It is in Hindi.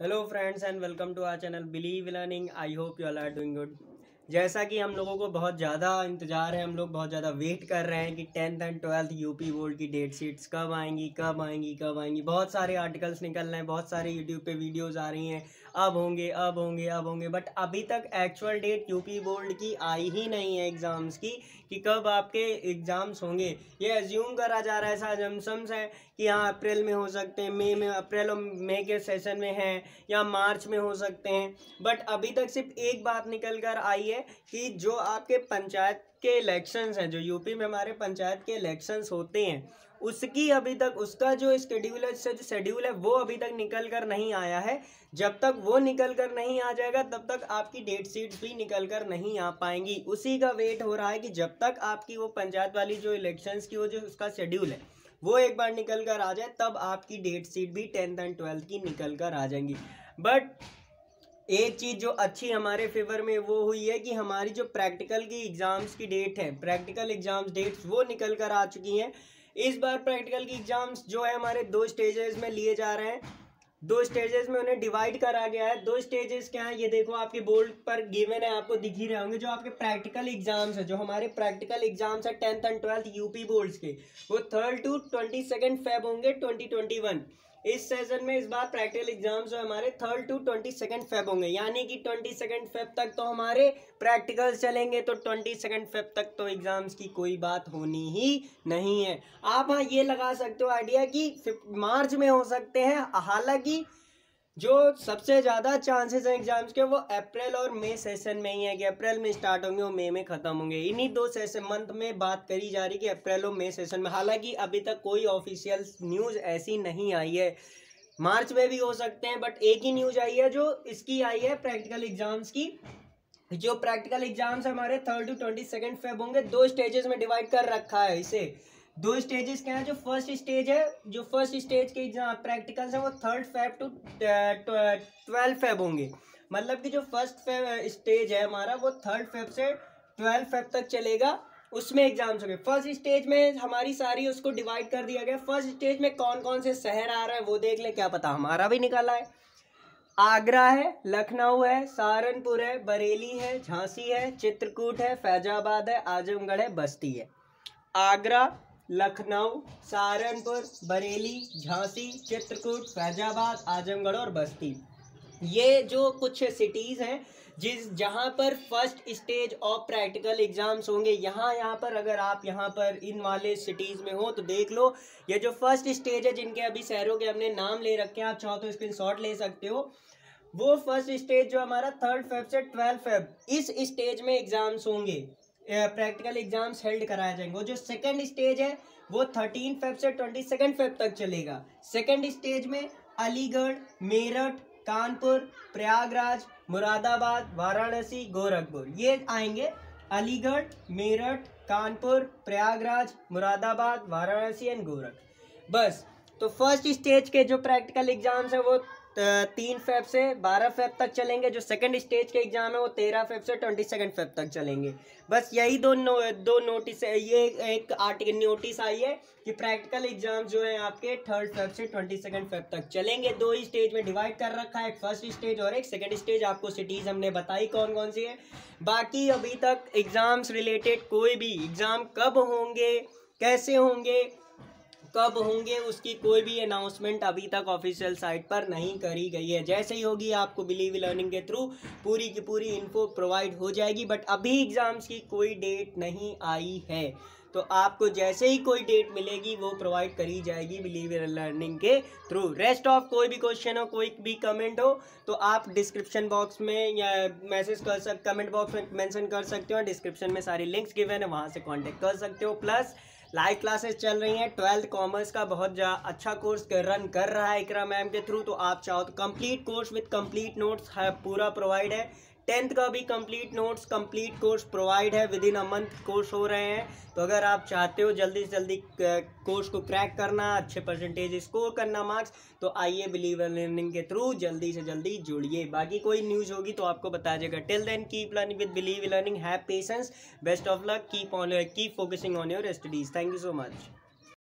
Hello friends and welcome to our channel believe learning I hope you all are doing good जैसा कि हम लोगों को बहुत ज़्यादा इंतज़ार है, हम लोग बहुत ज़्यादा वेट कर रहे हैं कि tenth and twelfth UP board की डेट शीट्स कब आएँगी कब आएँगी कब आएँगी। बहुत सारे आर्टिकल्स निकल रहे हैं, बहुत सारे यूट्यूब पे वीडियोस आ रही हैं। अब होंगे अब होंगे अब होंगे। बट अभी तक एक्चुअल डेट यूपी बोर्ड की आई ही नहीं है एग्ज़ाम्स की कि कब आपके एग्ज़ाम्स होंगे। ये एज्यूम करा जा रहा है ऐसा जमसम्स है कि हाँ अप्रैल में हो सकते हैं मई में अप्रैल और मई के सेशन में हैं या मार्च में हो सकते हैं। बट अभी तक सिर्फ़ एक बात निकल कर आई है कि जो आपके पंचायत के इलेक्शंस हैं, जो यूपी में हमारे पंचायत के इलेक्शंस होते हैं उसकी अभी तक, उसका जो स्केड्यूल है जो शेड्यूल है, वो अभी तक निकल कर नहीं आया है। जब तक वो निकल कर नहीं आ जाएगा, तब तक आपकी डेट शीट भी निकल कर नहीं आ पाएँगी। उसी का वेट हो रहा है कि जब तक आपकी वो पंचायत वाली जो इलेक्शंस की वो जो उसका शेड्यूल है, वो एक बार निकल कर आ जाए, तब आपकी डेट सीट भी टेंथ एंड ट्वेल्थ की निकल कर आ जाएँगी। बट एक चीज़ जो अच्छी हमारे फेवर में वो हुई है कि हमारी जो प्रैक्टिकल की एग्ज़ाम्स की डेट है प्रैक्टिकल एग्ज़ाम्स डेट्स वो निकल कर आ चुकी हैं। इस बार प्रैक्टिकल की एग्ज़ाम्स जो है हमारे दो स्टेजेस में लिए जा रहे हैं। दो स्टेजेस में उन्हें डिवाइड करा गया है। दो स्टेजेस क्या है, ये देखो आपके बोर्ड पर गिवन है, आपको दिख ही रहे होंगे, जो आपके प्रैक्टिकल एग्ज़ाम्स है, जो हमारे प्रैक्टिकल एग्ज़ाम्स है tenth and twelfth UP boards के, वो third to twenty second Feb होंगे ट्वेंटी ट्वेंटी वन इस सेशन में इस बार प्रैक्टिकल एग्ज़ाम जो हमारे third to twenty second Feb होंगे। यानी कि ट्वेंटी सेकेंड फेब तक तो हमारे प्रैक्टिकल चलेंगे तो ट्वेंटी सेकेंड फेब तक तो एग्ज़ाम्स की कोई बात होनी ही नहीं है। आप हाँ ये लगा सकते हो आइडिया कि मार्च में हो सकते हैं। हालाँकि जो सबसे ज़्यादा चांसेस हैं एग्ज़ाम्स के, वो अप्रैल और मई सेशन में ही है कि अप्रैल में स्टार्ट होंगे और मई में ख़त्म होंगे। इन्हीं दो सेशन मंथ में बात करी जा रही है कि अप्रैल और मई सेशन में। हालाँकि अभी तक कोई ऑफिशियल न्यूज़ ऐसी नहीं आई है। मार्च में भी हो सकते हैं बट एक ही न्यूज़ आई है जो इसकी आई है प्रैक्टिकल एग्ज़ाम्स की। जो प्रैक्टिकल एग्ज़ाम्स हमारे third to twenty second Feb होंगे, दो स्टेजेस में डिवाइड कर रखा है इसे। दो स्टेजेस क्या है? जो फ़र्स्ट स्टेज है, जो फ़र्स्ट स्टेज के एग्ज़ाम प्रैक्टिकल्स है, वो third Feb to twelve Feb होंगे। मतलब कि जो फ़र्स्ट फेब स्टेज है हमारा, वो थर्ड फेब से ट्वेल्व फेब तक चलेगा। उसमें एग्ज़ाम्स होंगे। फ़र्स्ट स्टेज में हमारी सारी उसको डिवाइड कर दिया गया। फ़र्स्ट स्टेज में कौन कौन से शहर आ रहे हैं, वो देख ले, क्या पता हमारा भी निकाला है आगरा है, लखनऊ है, सहारनपुर है, बरेली है, झांसी है, चित्रकूट है, फैजाबाद है, आजमगढ़ है, बस्ती है। आगरा लखनऊ, सहारनपुर, बरेली, झांसी, चित्रकूट, फैजाबाद, आजमगढ़ और बस्ती। ये जो कुछ सिटीज़ हैं, जिस जहाँ पर first stage of practical exams होंगे, यहाँ यहाँ पर अगर आप यहाँ पर इन वाले सिटीज़ में हो तो देख लो, ये जो फ़र्स्ट स्टेज है, जिनके अभी शहरों के हमने नाम ले रखे हैं, आप चाहो तो स्क्रीन ले सकते हो। वो फ़र्स्ट स्टेज जो हमारा थर्ड फेब से ट्वेल्थ फेब इस स्टेज में एग्ज़ाम्स होंगे। प्रैक्टिकल एग्ज़ाम्स हेल्ड कराए जाएँगे। जो सेकेंड स्टेज है, वो थर्टीन फेब से ट्वेंटी सेकेंड फेब तक चलेगा। सेकेंड स्टेज में अलीगढ़, मेरठ, कानपुर, प्रयागराज, मुरादाबाद, वाराणसी, गोरखपुर। ये आएँगे अलीगढ़, मेरठ, कानपुर, प्रयागराज, मुरादाबाद, वाराणसी एंड गोरख। बस तो फ़र्स्ट स्टेज के जो प्रैक्टिकल एग्ज़ाम्स है, वो तीन फेब से बारह फेब तक चलेंगे जो सेकंड स्टेज के एग्ज़ाम है वो तेरह फेब से ट्वेंटी सेकंड फेब तक चलेंगे। बस यही दो नो, दो नोटिस ये एक आर्टिकल नोटिस आई है कि प्रैक्टिकल एग्ज़ाम जो है आपके थर्ड फेब से ट्वेंटी सेकंड फेब तक चलेंगे। दो ही स्टेज में डिवाइड कर रखा है एक फ़र्स्ट स्टेज और एक सेकेंड स्टेज आपको सिटीज़ हमने बताई कौन कौन सी है। बाकी अभी तक एग्ज़ाम्स रिलेटेड कोई भी एग्ज़ाम कब होंगे कैसे होंगे कब होंगे उसकी कोई भी अनाउंसमेंट अभी तक ऑफिशियल साइट पर नहीं करी गई है। जैसे ही होगी, आपको बिलीव लर्निंग के थ्रू पूरी की पूरी इन्फो प्रोवाइड हो जाएगी बट अभी एग्ज़ाम्स की कोई डेट नहीं आई है। तो आपको जैसे ही कोई डेट मिलेगी, वो प्रोवाइड करी जाएगी बिलीव लर्निंग के थ्रू रेस्ट ऑफ़ कोई भी क्वेश्चन हो, कोई भी कमेंट हो तो आप डिस्क्रिप्शन बॉक्स में या मैसेज कर सक कमेंट बॉक्स में मेंशन कर सकते हो डिस्क्रिप्शन में सारी लिंक्स गिवन है, वहाँ से कांटेक्ट कर सकते हो। प्लस लाइव क्लासेस चल रही हैं। ट्वेल्थ कॉमर्स का बहुत अच्छा कोर्स रन कर रहा है इकरा मैम के थ्रू। तो आप चाहो तो complete course with complete notes है, पूरा प्रोवाइड है। टेंथ का भी complete notes, complete course provide है within a month course हो रहे हैं। तो अगर आप चाहते हो जल्दी से जल्दी कोर्स को क्रैक करना, अच्छे परसेंटेज स्कोर करना मार्क्स तो आइए बिलीव लर्निंग के थ्रू जल्दी से जल्दी जुड़िए। बाकी कोई न्यूज़ होगी तो आपको बता जाएगा till then keep learning with believe learning have patience best of luck keep on keep focusing on your studies thank you so much